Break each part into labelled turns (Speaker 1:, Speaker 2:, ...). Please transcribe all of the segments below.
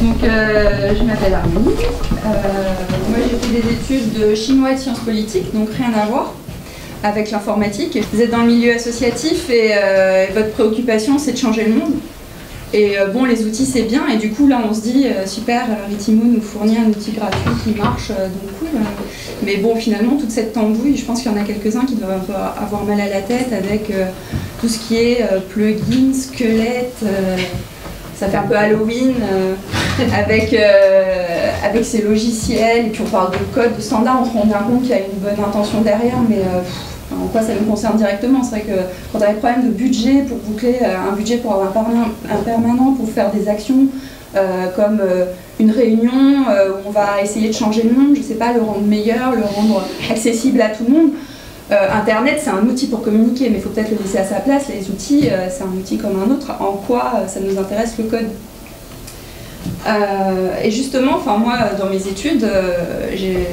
Speaker 1: Donc, euh, je m'appelle Armine. Euh, moi, j'ai fait des études de chinois et de sciences politiques, donc rien à voir avec l'informatique. Vous êtes dans le milieu associatif et, euh, votre préoccupation, c'est de changer le monde. Et euh, bon, les outils, c'est bien. Et du coup, là, on se dit, super, Ritimo nous fournit un outil gratuit qui marche, donc cool. Mais bon, finalement, toute cette tambouille, je pense qu'il y en a quelques-uns qui doivent avoir- mal à la tête avec tout ce qui est euh, plugin, squelette. euh, ça fait un peu Halloween avec, euh, avec ces logiciels. Et puis, on parle de code, de standard. On se rend bien compte qu'il y a une bonne intention derrière, mais euh, en quoi ça nous concerne directement? C'est vrai que quand on a des problèmes de budget pour boucler euh, un budget pour avoir un, permanent, pour faire des actions euh, comme une réunion où on va essayer de changer le monde, je sais pas, le rendre meilleur, le rendre accessible à tout le monde. Internet, c'est un outil pour communiquer, mais il faut peut-être le laisser à sa place. Les outils, c'est un outil comme un autre. En quoi ça nous intéresse le code? Euh, Et justement, enfin moi, dans mes études, euh, j'ai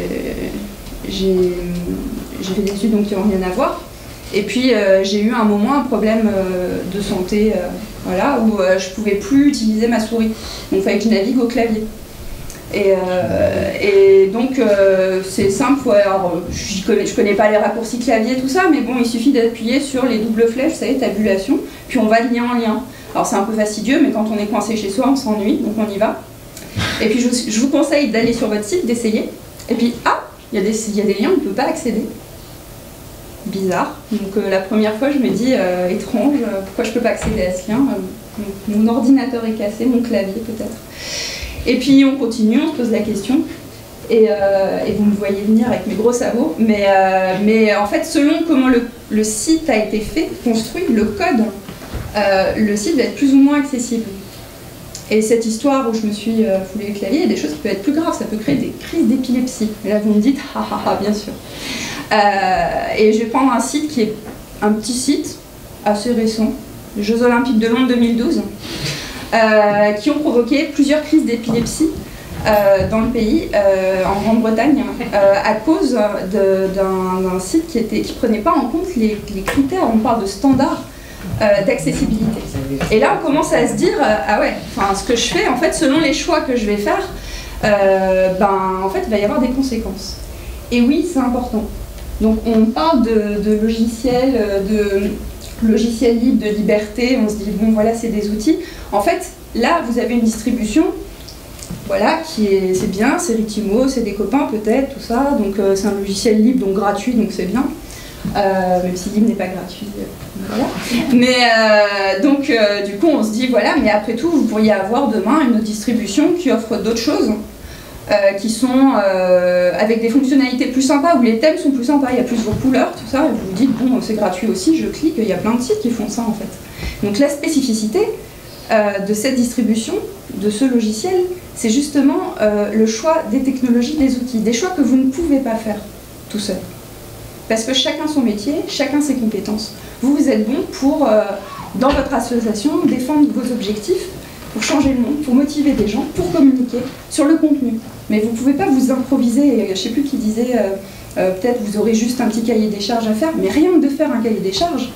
Speaker 1: fait des études donc, qui n'ont rien à voir. Et puis euh, j'ai eu un moment un problème de santé, voilà, où je pouvais plus utiliser ma souris. Donc il fallait que je navigue au clavier. Et, donc c'est simple, alors, je connais, connais pas les raccourcis clavier, tout ça, mais bon, il suffit d'appuyer sur les doubles flèches, vous savez, tabulation, puis on va de lien en lien. Alors c'est un peu fastidieux, mais quand on est coincé chez soi, on s'ennuie, donc on y va. Et puis je, vous- conseille d'aller sur votre site, d'essayer. Et puis, ah, il y, a des- liens, on ne peut pas accéder. Bizarre. Donc euh, la première fois, je me dis, euh, étrange, euh, pourquoi je peux pas accéder à ce lien mon, ordinateur est cassé, mon clavier peut-être. Et puis on continue, on se pose la question. Et, vous me voyez venir avec mes gros sabots. Mais, en fait, selon comment le site a été fait, construit, le code, euh, le site va être plus ou moins accessible. Et cette histoire où je me suis euh, foulé le clavier, il y a des choses qui peuvent être plus graves, ça peut créer des crises d'épilepsie. Et là, vous me dites, ah ah ah, bien sûr. Euh, et je vais prendre un site qui est un petit site, assez récent, les Jeux Olympiques de Londres 2012, euh, qui ont provoqué plusieurs crises d'épilepsie dans le pays, en Grande-Bretagne, à cause d'un site qui ne prenait pas en compte les critères, on parle de standards euh, d'accessibilité. Et là, on commence à se dire, euh, ah ouais, ce que je fais, en fait, selon les choix que je vais faire, euh, ben, en fait, il va y avoir des conséquences. Et oui, c'est important. Donc, on parle de, de logiciels, de logiciels libres, de liberté. On se dit, bon, voilà, c'est des outils. En fait, là, vous avez une distribution, voilà, qui est, c'est bien, c'est Ritimo, c'est des copains peut-être, tout ça. Donc, c'est un logiciel libre, donc gratuit, donc c'est bien. Euh, même si libre n'est pas gratuit. euh. Mais euh, donc, du coup, on se dit, voilà, mais après tout, vous pourriez avoir demain une autre distribution qui offre d'autres choses, qui sont avec des fonctionnalités plus sympas, où les thèmes sont plus sympas, il y a plus vos couleurs, tout ça, et vous vous dites, bon, c'est gratuit aussi, je clique, il y a plein de sites qui font ça en fait. Donc, la spécificité de cette distribution, de ce logiciel, c'est justement le choix des technologies, des outils, des choix que vous ne pouvez pas faire tout seul. Parce que chacun son métier, chacun ses compétences. Vous, vous êtes bon pour, euh, dans votre association, défendre vos objectifs, pour changer le monde, pour motiver des gens, pour communiquer sur le contenu. Mais vous ne pouvez pas vous improviser, je ne sais plus qui disait, euh, euh, peut-être vous aurez juste un petit cahier des charges à faire, mais rien que de faire un cahier des charges,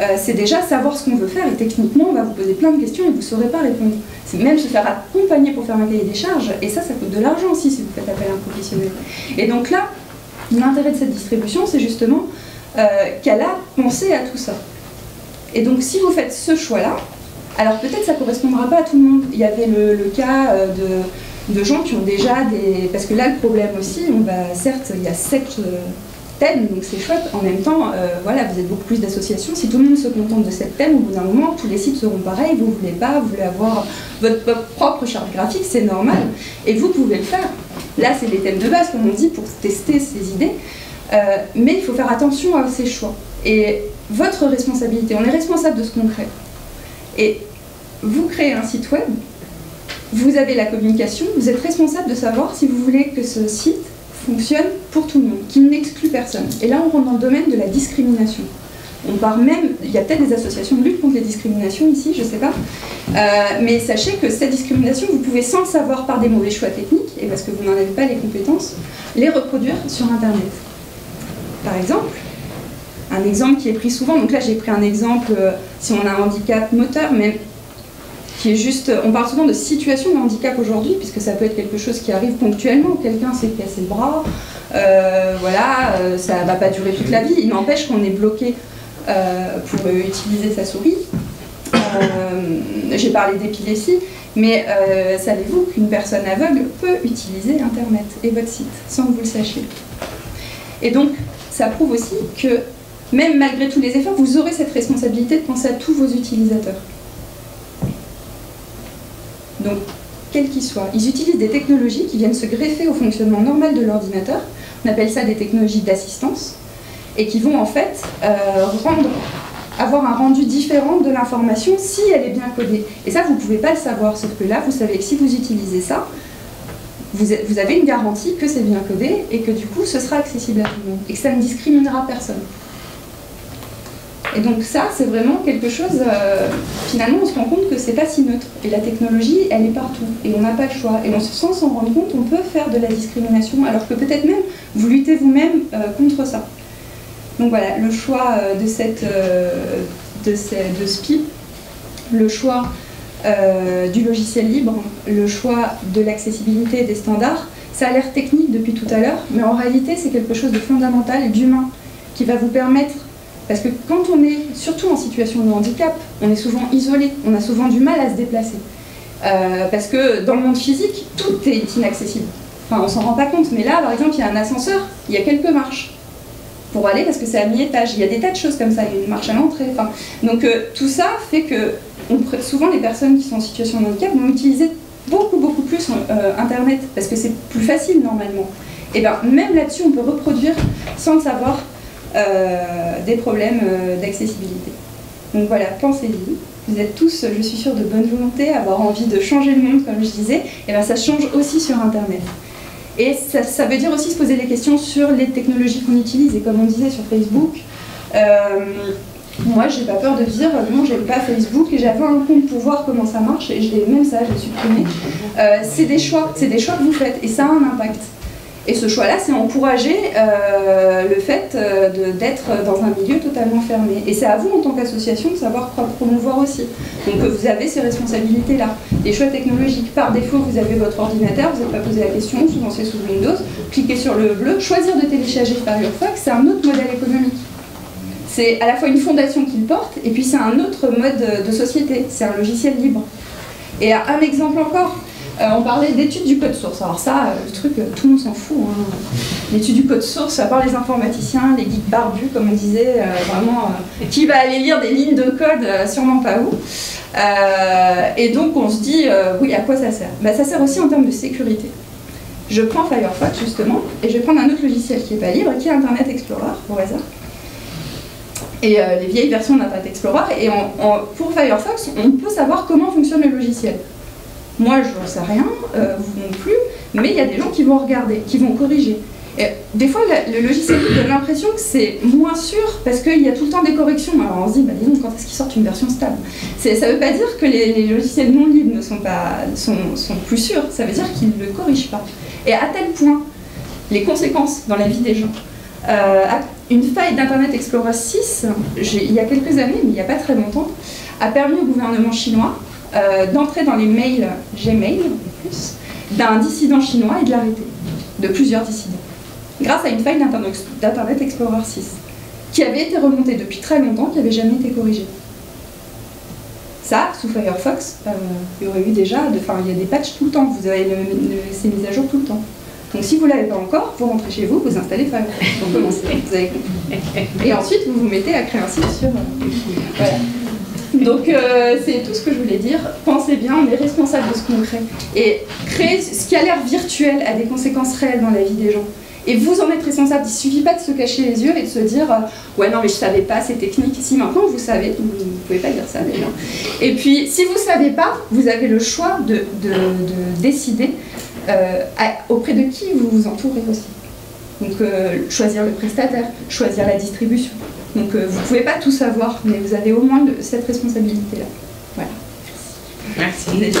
Speaker 1: euh, c'est déjà savoir ce qu'on veut faire et techniquement on va vous poser plein de questions et vous ne saurez pas répondre. C'est même se faire accompagner pour faire un cahier des charges et ça, ça coûte de l'argent aussi si vous faites appel à un professionnel. Et donc là, l'intérêt de cette distribution, c'est justement euh, qu'elle a pensé à tout ça. Et donc si vous faites ce choix-là, alors peut-être ça ne correspondra pas à tout le monde. Il y avait le, le cas euh, de, de gens qui ont déjà des... Parce que là, le problème aussi, certes, il y a sept thèmes, donc c'est chouette. En même temps, euh, voilà, vous êtes beaucoup plus d'associations. Si tout le monde se contente de sept thèmes, au bout d'un moment, tous les sites seront pareils. Vous ne voulez pas, vous voulez avoir votre propre charte graphique, c'est normal. Et vous pouvez le faire. Là, c'est les thèmes de base, comme on dit, pour tester ces idées. Euh, mais il faut faire attention à ces choix. Et votre responsabilité, on est responsable de ce qu'on crée. Et vous créez un site web, vous avez la communication, vous êtes responsable de savoir si vous voulez que ce site fonctionne pour tout le monde, qu'il n'exclut personne. Et là, on rentre dans le domaine de la discrimination. On part même, il y a peut-être des associations de lutte contre les discriminations ici, je ne sais pas. Euh, mais sachez que cette discrimination, vous pouvez sans le savoir par des mauvais choix techniques, et parce que vous n'en avez pas les compétences, les reproduire sur Internet. Par exemple, un exemple qui est pris souvent, donc là j'ai pris un exemple euh, si on a un handicap moteur, mais juste. On parle souvent de situation de handicap aujourd'hui, puisque ça peut être quelque chose qui arrive ponctuellement. Quelqu'un s'est cassé le bras, euh, voilà, euh, ça va pas durer toute la vie. Il n'empêche qu'on est bloqué euh, pour utiliser sa souris. J'ai parlé d'épilepsie, mais savez-vous qu'une personne aveugle peut utiliser Internet et votre site sans que vous le sachiez? Et donc, ça prouve aussi que même malgré tous les efforts, vous aurez cette responsabilité de penser à tous vos utilisateurs. Donc, quels qu'ils soient, ils utilisent des technologies qui viennent se greffer au fonctionnement normal de l'ordinateur. On appelle ça des technologies d'assistance et qui vont en fait euh, avoir un rendu différent de l'information si elle est bien codée. Et ça, vous ne pouvez pas le savoir, sauf que là, vous savez que si vous utilisez ça, vous, vous avez une garantie que c'est bien codé et que du coup, ce sera accessible à tout le monde et que ça ne discriminera personne. Et donc ça, c'est vraiment quelque chose, euh, finalement, on se rend compte que c'est pas si neutre. Et la technologie, elle est partout. Et on n'a pas le choix. Et sans s'en rendre compte, on peut faire de la discrimination, alors que peut-être même, vous luttez vous-même euh, contre ça. Donc voilà, le choix euh, de, cette, de, de SPI, le choix du logiciel libre, le choix de l'accessibilité des standards, ça a l'air technique depuis tout à l'heure, mais en réalité, c'est quelque chose de fondamental et d'humain qui va vous permettre parce que quand on est, surtout en situation de handicap, on est souvent isolé, on a souvent du mal à se déplacer. Euh, parce que dans le monde physique, tout est inaccessible. Enfin, on s'en rend pas compte, mais là, par exemple, il y a un ascenseur, il y a quelques marches pour aller parce que c'est à mi-étage. Il y a des tas de choses comme ça, il y a une marche à l'entrée. Enfin, donc euh, tout ça fait que souvent les personnes qui sont en situation de handicap vont utiliser beaucoup beaucoup plus euh, Internet parce que c'est plus facile normalement. Et bien même là-dessus, on peut reproduire sans le savoir des problèmes euh, d'accessibilité. Donc voilà, pensez-y. Vous êtes tous, je suis sûre, de bonne volonté, avoir envie de changer le monde, comme je disais, et bien ça change aussi sur Internet. Et ça, veut dire aussi se poser des questions sur les technologies qu'on utilise. Et comme on disait sur Facebook, euh, moi, j'ai pas peur de dire non, j'aime pas Facebook et j'avais un compte pour voir comment ça marche et je même ça, j'ai supprimé. c'est des choix, c'est des choix que vous faites et ça a un impact. Et ce choix-là, c'est encourager euh, le fait euh, d'être dans un milieu totalement fermé. Et c'est à vous, en tant qu'association, de savoir promouvoir aussi. Donc vous avez ces responsabilités-là. Les choix technologiques, par défaut, vous avez votre ordinateur, vous n'avez pas posé la question, souvent c'est sous Windows, cliquez sur le bleu, choisir de télécharger Firefox, c'est un autre modèle économique. C'est à la fois une fondation qu'il porte, et puis c'est un autre mode de société, c'est un logiciel libre. Et un exemple encore, euh, on parlait d'études du code source. Alors ça, euh, le truc, euh, tout le monde s'en fout. Hein. L'étude du code source, à part les informaticiens, les geeks barbus, comme on disait, vraiment, qui va aller lire des lignes de code Sûrement pas vous. et donc on se dit, oui, à quoi ça sert? Bah, Ça sert aussi en termes de sécurité. Je prends Firefox justement, et je vais prendre un autre logiciel qui n'est pas libre, qui est Internet Explorer, au hasard et les vieilles versions d'Internet Explorer. Et pour Firefox, on peut savoir comment fonctionne le logiciel. Moi, je n'en sais rien, euh, vous non plus, mais il y a des gens qui vont regarder, qui vont corriger. Des fois, le logiciel libre donne l'impression que c'est moins sûr parce qu'il y a tout le temps des corrections. Alors on se dit, bah, dis quand est-ce qu'ils sortent une version stable? Ça ne veut pas dire que les, logiciels non libres ne sont, pas, sont plus sûrs, ça veut dire qu'ils ne le corrigent pas. Et à tel point, les conséquences dans la vie des gens. Euh, une faille d'Internet Explorer 6, il y a quelques années, mais il n'y a pas très longtemps, a permis au gouvernement chinois euh, d'entrer dans les mails Gmail d'un dissident chinois et de l'arrêter, de plusieurs dissidents, grâce à une faille d'Internet Explorer 6, qui avait été remontée depuis très longtemps, qui n'avait jamais été corrigée. Ça, sous Firefox, euh, il y aurait eu déjà, enfin il y a des patchs tout le temps, vous avez ces mises à jour tout le temps. Donc si vous ne l'avez pas encore, vous rentrez chez vous, vous installez Firefox pour commencer. Vous Et ensuite, vous vous mettez à créer un site sur... Euh, voilà. Donc euh, c'est tout ce que je voulais dire. Pensez bien, on est responsable de ce qu'on crée. Et créer ce qui a l'air virtuel a des conséquences réelles dans la vie des gens. Et vous en êtes responsable. Il ne suffit pas de se cacher les yeux et de se dire euh, Ouais, non, mais je ne savais pas, c'est technique. Si maintenant vous savez, vous ne pouvez pas dire ça déjà. Et puis, si vous ne savez pas, vous avez le choix de, décider euh, auprès de qui vous vous entourez aussi. Donc, choisir le prestataire, choisir la distribution. Donc euh, vous ne pouvez pas tout savoir, mais vous avez au moins cette responsabilité-là. Voilà.
Speaker 2: Merci. Merci.